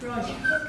Roger.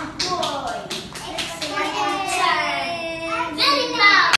上课。